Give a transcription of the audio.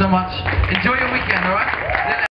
so much. Enjoy your weekend.